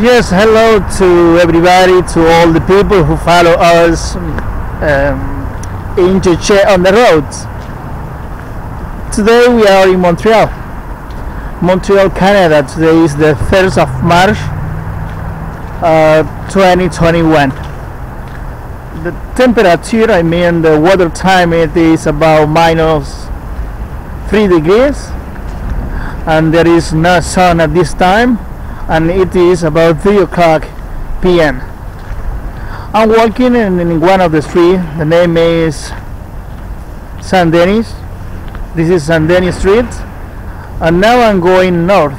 Yes, hello to everybody, to all the people who follow us um, in Cheche on the roads. Today we are in Montreal, Montreal, Canada. Today is the 1st of March, uh, 2021. The temperature, I mean the weather time, it is about minus 3 degrees, and there is no sun at this time and it is about 3 o'clock p.m. I'm walking in, in, one of the streets. The name is Saint Denis. This is Saint Denis Street, and now I'm going north.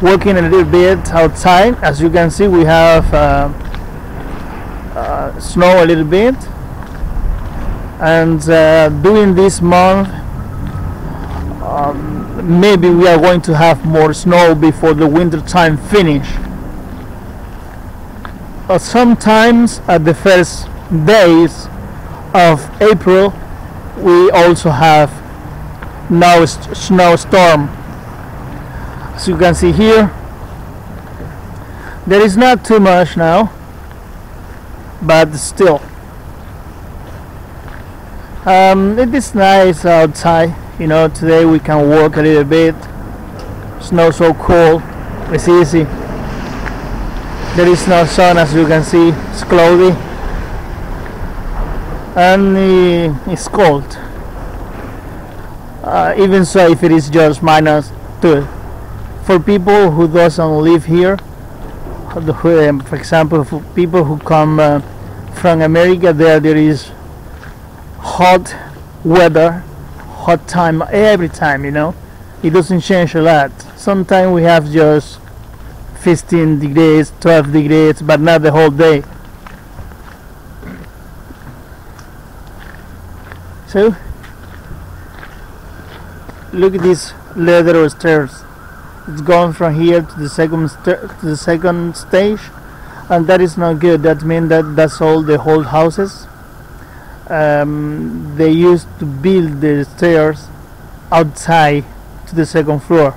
Walking a little bit outside. As you can see, we have uh, uh, snow a little bit, and uh, during this month. Um, maybe we are going to have more snow before the winter time finish. But sometimes at the first days of April we also have no snowstorm. As you can see here there is not too much now but still. Um, it is nice outside you know today we can walk a little bit. It's not so cold. It's easy. There is no sun as you can see. It's cloudy. And it's cold. Uh, even so if it is just minus 2 for people who doesn't live here um, for example for people who come uh, from America there there is hot weather hot time every time you know? It doesn't change a lot. Sometimes we have just 15 degrees 12 degrees but not the whole day. So look at these leather stairs. It's gone from here to the second to the second stage and that is not good. That means that that's all the whole houses um, they used to build the stairs outside to the second floor.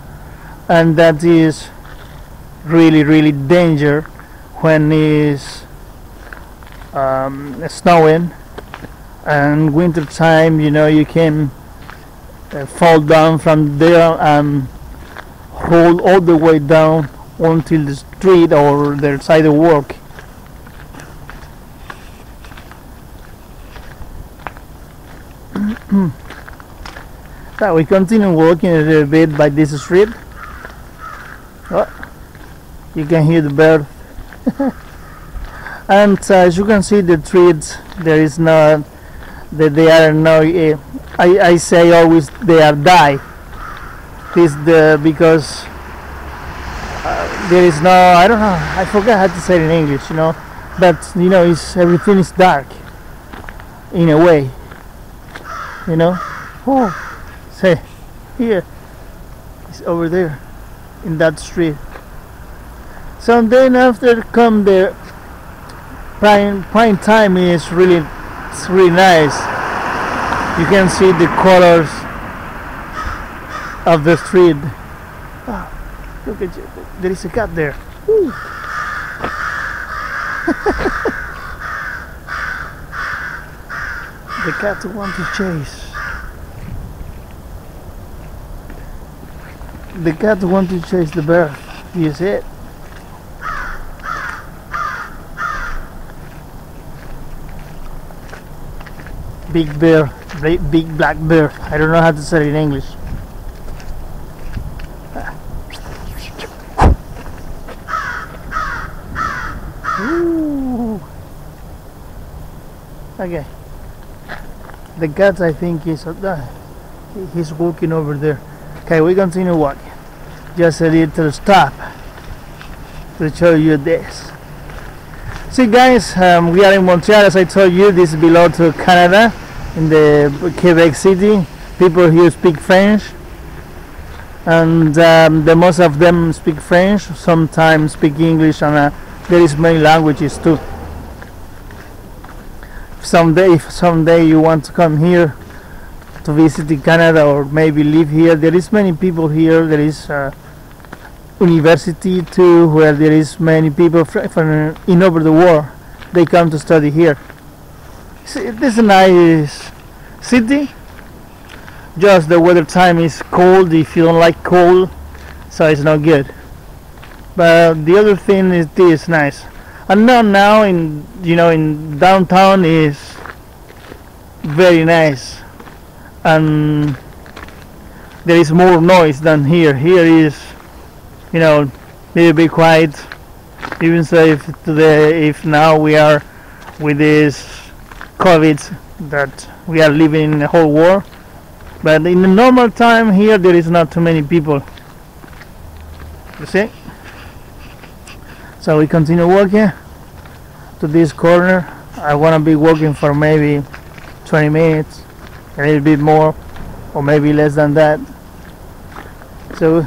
And that is really really danger when it's um, snowing and winter time you know you can uh, fall down from there and roll all the way down until the street or the sidewalk so we continue walking a little bit by this street. Oh, you can hear the bird. and uh, as you can see the trees, there is no, that they are no, uh, I, I say always they are die. This the because uh, there is no, I don't know, I forgot how to say it in English, you know, but you know, it's everything is dark in a way you know? Oh say here it's over there in that street. So then after come the prime prime time is really it's really nice. You can see the colors of the street. Oh, look at you there is a cat there the cat want to chase. The cat want to chase the bear. You see it? Big bear, big black bear. I don't know how to say it in English. Ooh. Okay the cat I think is uh, he's walking over there. Okay we continue walking. Just a little stop to show you this. See guys um, we are in Montreal. As I told you this is below to Canada in the Quebec City. People here speak French. And um, the most of them speak French sometimes speak English and uh, there is many languages too someday if someday you want to come here to visit in Canada or maybe live here there is many people here there is uh, university too, where there is many people fr- from in over the world. They come to study here. See, this is a nice city. Just the weather time is cold. If you don't like cold, so it's not good. But the other thing is this nice. And now now in you know in downtown is very nice, and there is more noise than here. Here is you know little bit quiet. Even so, if today if now we are with this COVID that we are living in the whole world. But in the normal time here there is not too many people. You see? So we continue walking to this corner. I wanna be walking for maybe 20 minutes, a little bit more, or maybe less than that. So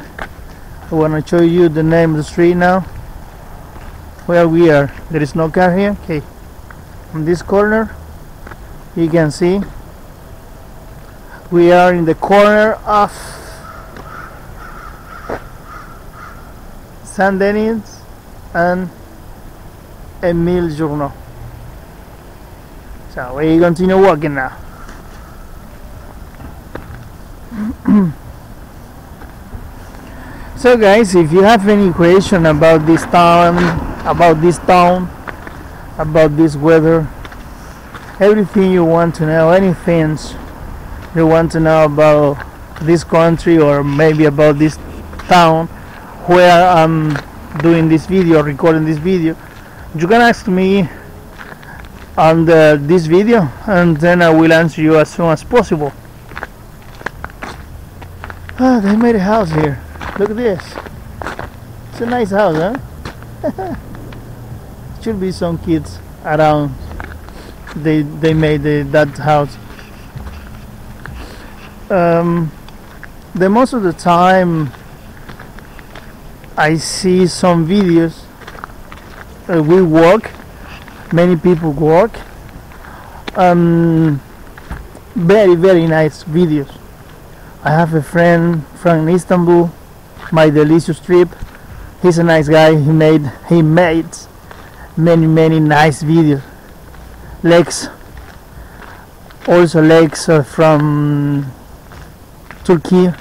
I wanna show you the name of the street now. Where we are. There is no car here. Okay. On this corner you can see we are in the corner of Saint Denis and Emile Journault. So we continue walking now. so guys, if you have any question about this town, about this town, about this weather, everything you want to know, anything you want to know about this country or maybe about this town where I'm doing this video, recording this video, you can ask me on the, this video and then I will answer you as soon as possible. Ah, they made a house here. Look at this. It's a nice house, huh? Should be some kids around. They they made the, that house. Um, the most of the time I see some videos. Uh, we work. Many people work. Um, very very nice videos. I have a friend from Istanbul my delicious trip. He's a nice guy. He made he made many many nice videos. Lex also uh, from Turkey.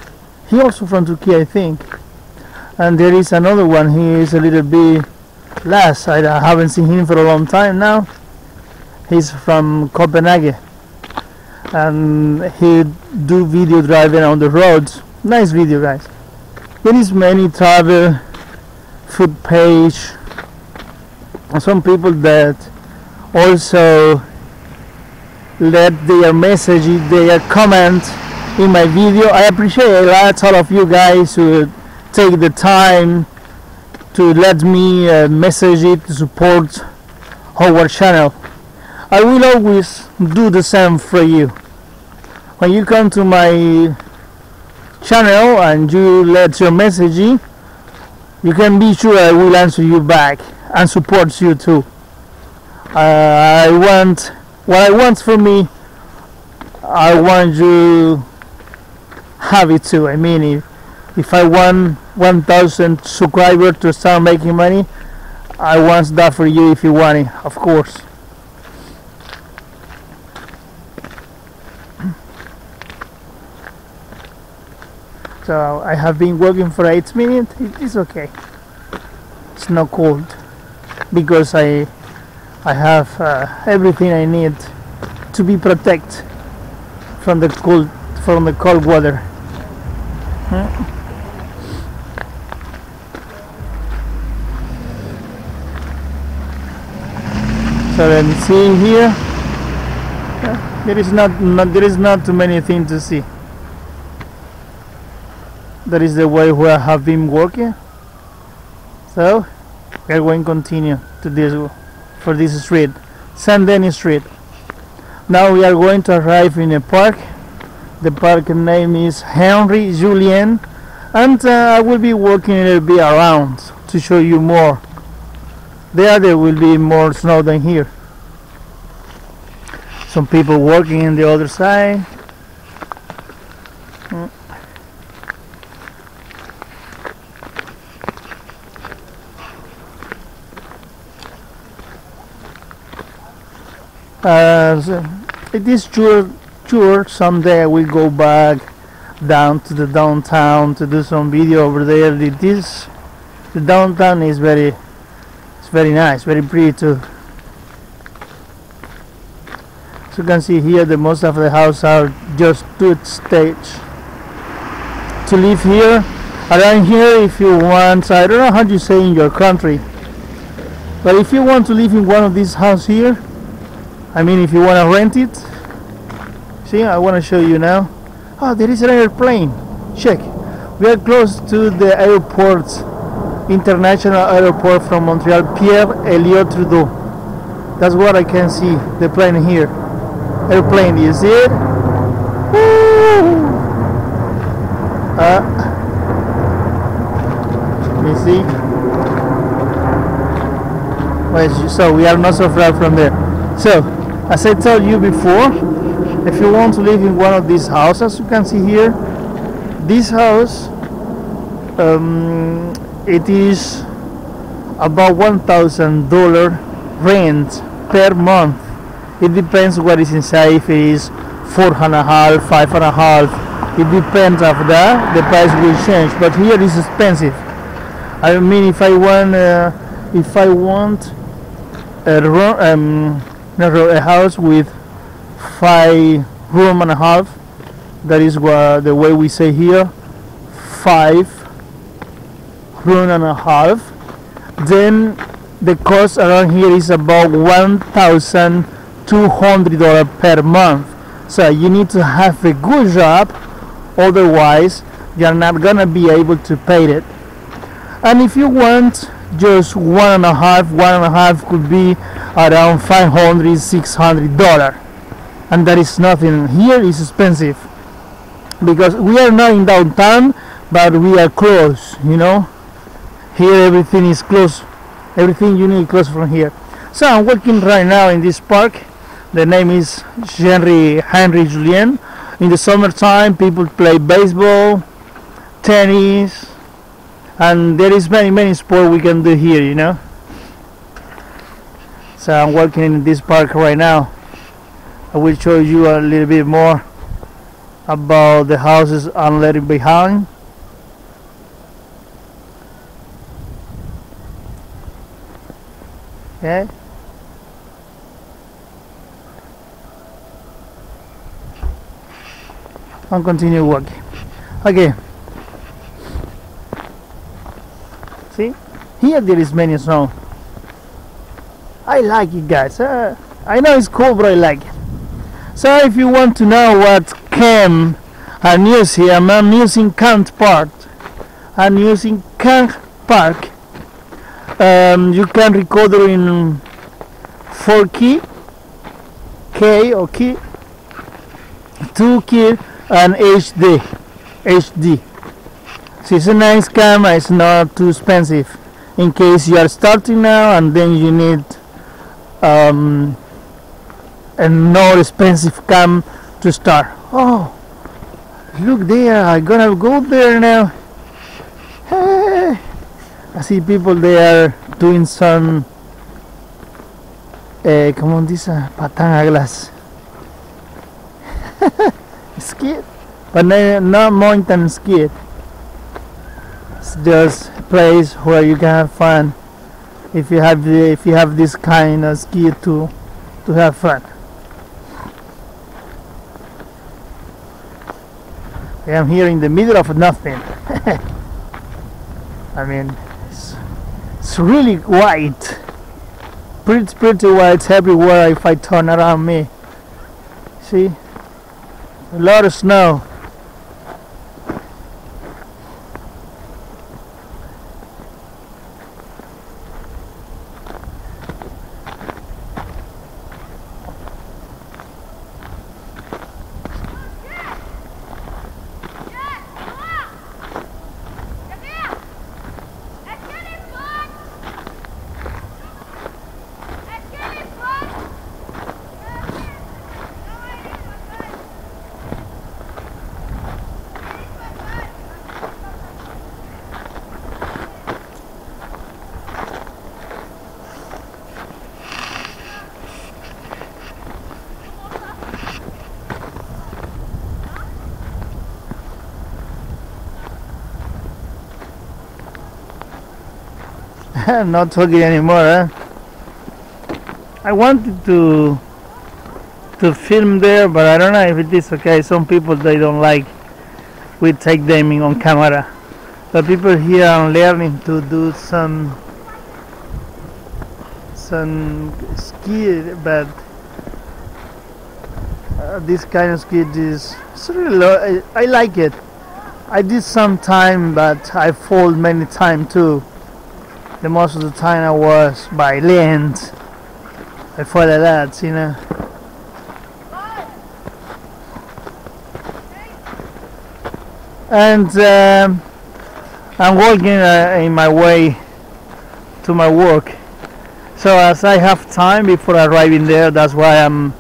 He also from Turkey I think and there is another one. He is a little bit less I haven't seen him for a long time now. He's from Copenhagen. And he do video driving on the roads. Nice video guys. There is many travel food page. Some people that also let their message their comment in my video. I appreciate a lot all of you guys who take the time to let me uh, message it to support our channel. I will always do the same for you. When you come to my channel and you let your message in you can be sure I will answer you back and support you too. Uh, I want what I want for me I want you have it too. I mean if, if I want 1000 subscribers to start making money I want that for you if you want it of course. So I have been working for 8 minutes it is okay. It's not cold because I I have uh, everything I need to be protected from the cold from the cold weather. Hmm. Let me here. There is not, not there is not too many things to see. That is the way where I have been working. So we are going to continue to this for this street Saint Denis Street. Now we are going to arrive in a park. The park name is Henri Julien. And uh, I will be walking a bit around to show you more there there will be more snow than here. Some people working in the other side. Mm. Uh, so it is sure sure someday we'll go back down to the downtown to do some video over there. It is the downtown is very it's very nice, very pretty too. So you can see here the most of the houses are just two stage. To live here, around here if you want, I don't know how you say in your country, but if you want to live in one of these houses here, I mean if you want to rent it, see I want to show you now. Oh, there is an airplane. Check. We are close to the airport, international airport from Montreal, Pierre Elliott Trudeau. That's what I can see, the plane here. Airplane, you see it? Uh, you see? Well, so we are not so far from there. So, as I told you before, if you want to live in one of these houses, you can see here, this house, um, it is about one thousand dollar rent per month. It depends what is inside. If it is four and a half, five and a half, it depends of that. The price will change. But here is expensive. I mean, if I want, uh, if I want a, ro- um, a house with five room and a half, that is what the way we say here, five room and a half, then the cost around here is about one thousand two hundred dollar per month. So you need to have a good job, otherwise you're not gonna be able to pay it. And if you want just one and a half, one and a half could be around 500 600 dollar and that is nothing here is expensive because we are not in downtown but we are close you know here everything is close. Everything you need close from here. So i'm working right now in this park. The name is henri henri julien. In the summertime people play baseball tennis and there is many many sport we can do here you know. So i'm working in this park right now. I will show you a little bit more about the houses i'm leaving behind okay i'll continue working. Okay. See? Here there is many snow. I like it guys. Uh, I know it's cool but I like it. So if you want to know what cam I'm using I'm using Kant Park. I'm using Kant Park um, you can record in 4 key K or key 2 key and HD HD so it's a nice camera it's not too expensive. In case you are starting now and then you need um, a more expensive cam to start. Oh look there I'm gonna go there now I see people there doing some eh, como dice? Patán a glass skid but no, not mountain ski it's just a place where you can have fun. If you have the, if you have this kind of ski to to have fun. I am here in the middle of nothing. I mean, really white, pretty pretty white everywhere if I turn around me. See, a lot of snow. not talking anymore. Huh? I wanted to to film there, but I don't know if it is okay. Some people they don't like we take them in on camera. But people here are learning to do some some ski, but uh, this kind of ski is really I, I like it. I did some time, but I fall many times too. The most of the time I was by land. Like that, you know. And um, I'm walking uh, in my way to my work. So as I have time before arriving there, that's why I'm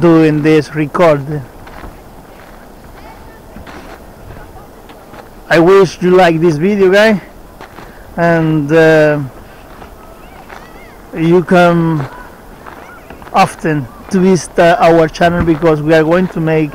doing this record. I wish you like this video guy and uh, you come often to visit uh, our channel because we are going to make